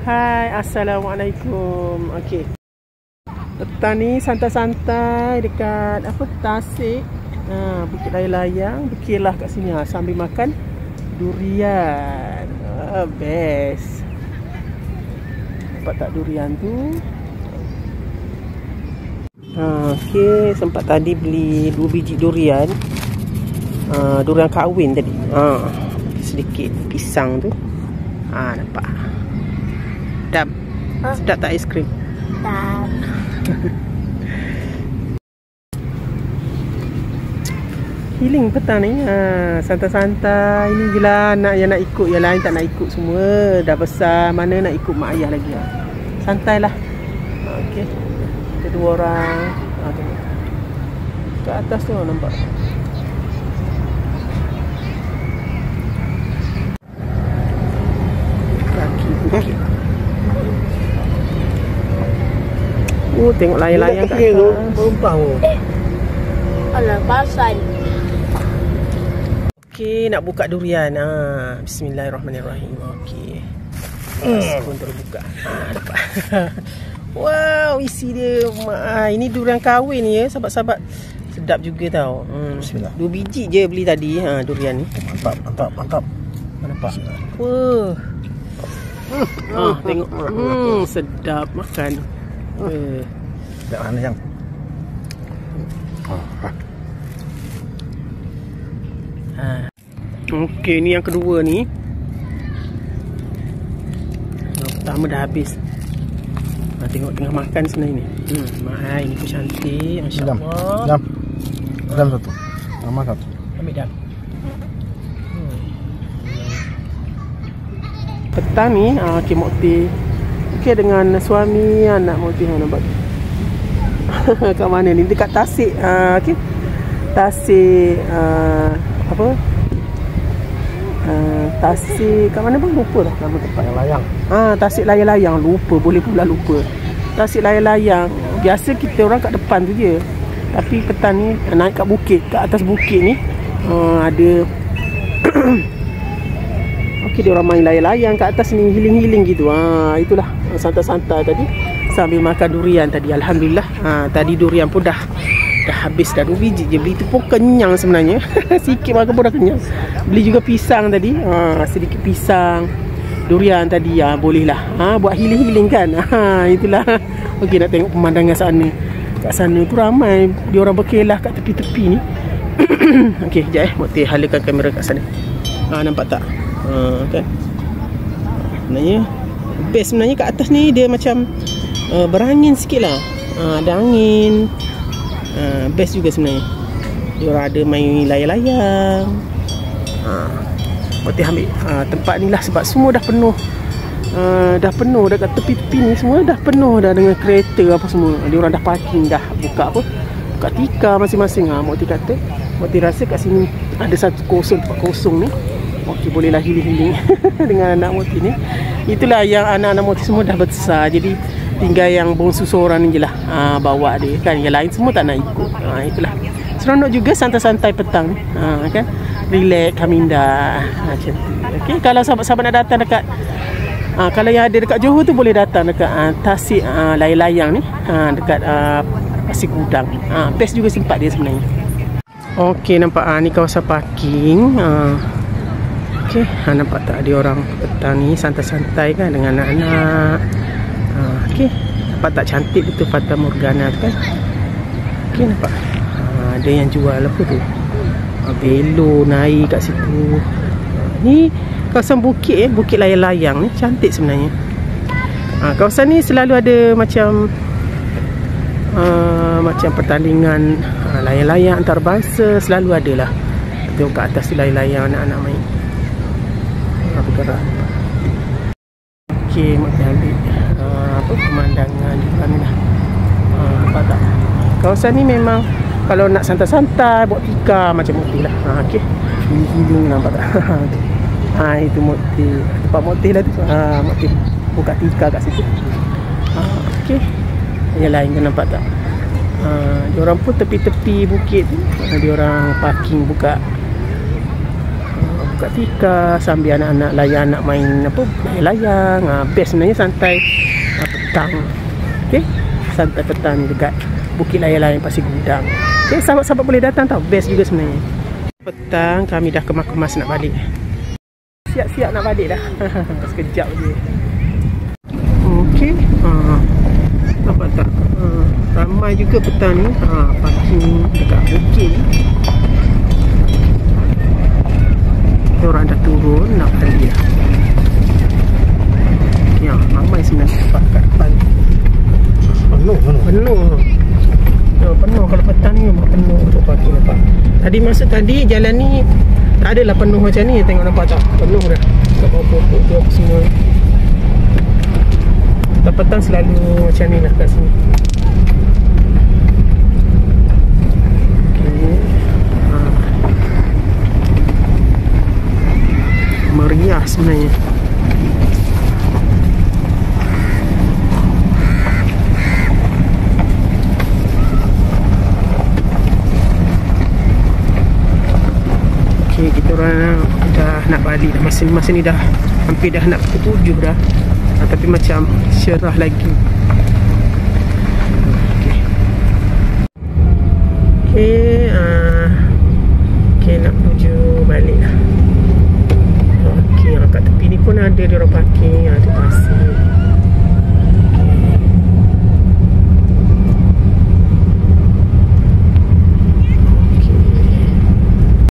Hai, Assalamualaikum. Okey. Petang ni santai-santai dekat apa Tasik. Ha, Bukit Layang-Layang. Berkilah kat sini ha, sambil makan durian. Ha, best. Nampak tak durian tu? Ha, Okey, sempat tadi beli dua biji durian. Ha, durian kahwin tadi. Ha, sedikit pisang tu. Ha, nampak. Sedap. Ha? Sedap tak aiskrim? Tak. Healing petang ni ha, Santai-santai Ini je lah anak yang nak ikut Yang lain tak nak ikut semua Dah besar Mana nak ikut mak ayah lagi ha. Santai lah ha, Okay Kedua orang ha, tengok. Kat atas tu nampak Kaki bukit Oh tengok layang-layang kat atas tu. Alah, pasal. Okey, nak buka durian. Ha, bismillahirrahmanirrahim. Okey. Hmm. Pun terbuka. Ha, dapat. wow, isi dia. Ha, ini durian kahwin ni ya, sahabat-sahabat. Sedap juga tau. Hmm. Bismillah. Dua biji je beli tadi ha, durian ni. Mantap, mantap, mantap. Nampak? Wah. Ah, tengok. Hmm, sedap makan. Eh. Tak mana yang. Ha. Okey, ni yang kedua ni. Yang pertama dah habis. Ha, tengok tengah makan sebenarnya ni. Hmm, mahal ni pun cantik. Jam. Masya-Allah. Jam. Jam satu. Nama satu. Ambil dah. Hmm. Petang ni, ah, okay, Okay, dengan suami, anak Mokti. Ha, nampak tu. Kat mana ni? Dekat Tasik. Ah, okay. Tasik, ah, apa? Ah, Tasik, kat mana bang? Lupa dah nama tempat. Yang layang. Ah, Tasik layang-layang. Lupa, boleh pula lupa. Tasik layang-layang. Biasa kita orang kat depan tu je. Tapi petang ni naik kat bukit, kat atas bukit ni uh, ada Okey dia orang main layang-layang kat atas ni healing-healing gitu. Ha itulah santai-santai tadi sambil makan durian tadi. Alhamdulillah. Ha tadi durian pun dah dah habis dah dua biji je beli tu pun kenyang sebenarnya. Sikit makan pun dah kenyang. Beli juga pisang tadi. Ha sedikit pisang. Durian tadi ya boleh lah. Ha buat healing-healing kan. Ha itulah. Okey nak tengok pemandangan sana. Kat sana tu ramai dia orang berkelah kat tepi-tepi ni. Okey, jap eh. Mokti halakan kamera kat sana. Ha nampak tak? Ha kan. Sebenarnya best sebenarnya kat atas ni dia macam uh, berangin sikit lah. Ha, ada angin. Ha, best juga sebenarnya. Dia orang ada main layang-layang. Ha. Mokti ambil ha, tempat ni lah sebab semua dah penuh. Uh, dah penuh dekat tepi-tepi ni semua dah penuh dah dengan kereta apa semua. Dia orang dah parking dah buka apa? Buka tikar masing-masing ah. Mokti kata, Mokti rasa kat sini ada satu kosong tempat kosong ni. Mokti bolehlah healing-healing dengan anak Mokti ni. Itulah yang anak-anak Mokti semua dah besar. Jadi tinggal yang bongsu seorang ni je lah ha, bawa dia kan. Yang lain semua tak nak ikut. Ha, itulah. Seronok juga santai-santai petang ni. Ha, kan? Relax, Kaminda. Ha, macam tu. Okay, kalau sahabat-sahabat nak datang dekat Ha, kalau yang ada dekat Johor tu boleh datang dekat uh, Tasik uh, Layang-Layang ni ha, dekat uh, Pasir Gudang. Ha, best juga simpat dia sebenarnya. Okey nampak ah ni kawasan parking. Ha. Okey, ha, nampak tak ada orang petang ni santai-santai kan dengan anak-anak. Ha, okey, nampak tak cantik betul Fata Morgana tu kan? Okey nampak. Ha, ada yang jual apa tu? Ha, belo naik kat situ. Ha, ni kawasan bukit eh, bukit layang-layang ni cantik sebenarnya. Ha, kawasan ni selalu ada macam uh, macam pertandingan uh, layang-layang antarabangsa selalu ada lah. Tengok kat atas tu layang-layang anak-anak main. Ha, bergerak. Okey, mak ambil uh, apa pemandangan di ni lah. Uh, nampak tak? Kawasan ni memang kalau nak santai-santai buat tikar macam motif lah. Ha, okey. Healing nampak tak? Ha itu motif. Tempat motif lah tu. Ha motif buka tikar kat situ. Ha okey. Yang lain kan nampak tak? Ha dia orang pun tepi-tepi bukit tu. Ha, dia orang parking buka buka tika sambil anak-anak layan nak main apa layang. Ha, best sebenarnya santai. Ha, petang. Okey santai petang dekat Bukit Layang-Layang Pasir Gudang. Okey sahabat-sahabat boleh datang tau. Best juga sebenarnya. Petang kami dah kemas-kemas nak balik. Siap-siap nak balik dah. Sekejap je okey ha nampak tak? Ha, ramai juga petang ni. Ha, parking dekat bukit ni orang dah turun nak balik dah ya ramai sebenarnya tempat kat depan. Penuh, penuh. penuh. Ya, penuh. Kalau petang ni memang penuh. Untuk parking nampak tadi masuk tadi jalan ni tak adalah penuh macam ni tengok nampak tak? Penuh dah. Kat bawah pokok tu apa semua. Petang-petang selalu macam ni lah kat sini Okey. Ha. meriah sebenarnya Okey, kita orang dah nak balik dah. Masa masa ni dah hampir dah nak pukul tujuh dah. Ha, tapi macam cerah lagi. Okey, ah nak menuju balik lah. Okey, ah, kat tepi ni pun ada dia orang parking, ada pasir